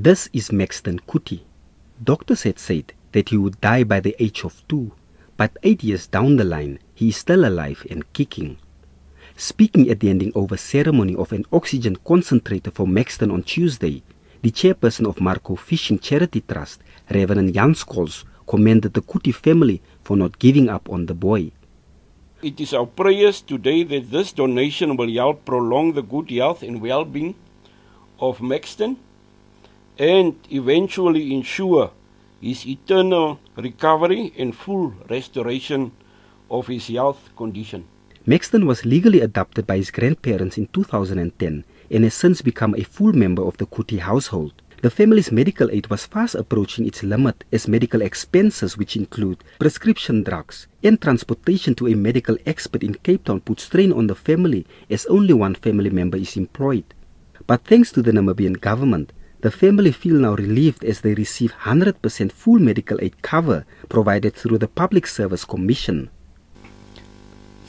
This is Maxton Coetie. Doctors had said that he would die by the age of two, but eight years down the line, he is still alive and kicking. Speaking at the ending over ceremony of an oxygen concentrator for Maxton on Tuesday, the chairperson of Marco Fishing Charity Trust, Reverend Jan Scholes, commended the Coetie family for not giving up on the boy. It is our prayers today that this donation will help prolong the good health and well-being of Maxton and eventually ensure his eternal recovery and full restoration of his health condition. Maxton was legally adopted by his grandparents in 2010 and has since become a full member of the Coetie household. The family's medical aid was fast approaching its limit as medical expenses, which include prescription drugs and transportation to a medical expert in Cape Town, put strain on the family as only one family member is employed. But thanks to the Namibian government, the family feel now relieved as they receive 100% full medical aid cover provided through the Public Service Commission.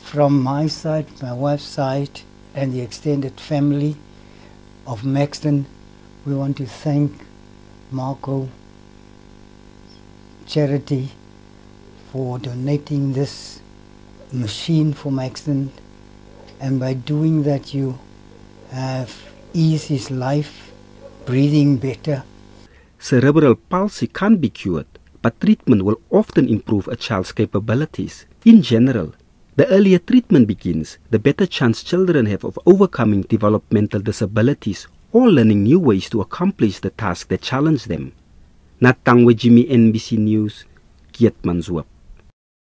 From my side, my wife's side, and the extended family of Maxton, we want to thank Marco Charity for donating this machine for Maxton, and by doing that, you have eased his life, breathing better. Cerebral palsy can't be cured, but treatment will often improve a child's capabilities. In general, the earlier treatment begins, the better chance children have of overcoming developmental disabilities or learning new ways to accomplish the tasks that challenge them. Natangwe Jimmy NBC News, Keetmanshoop.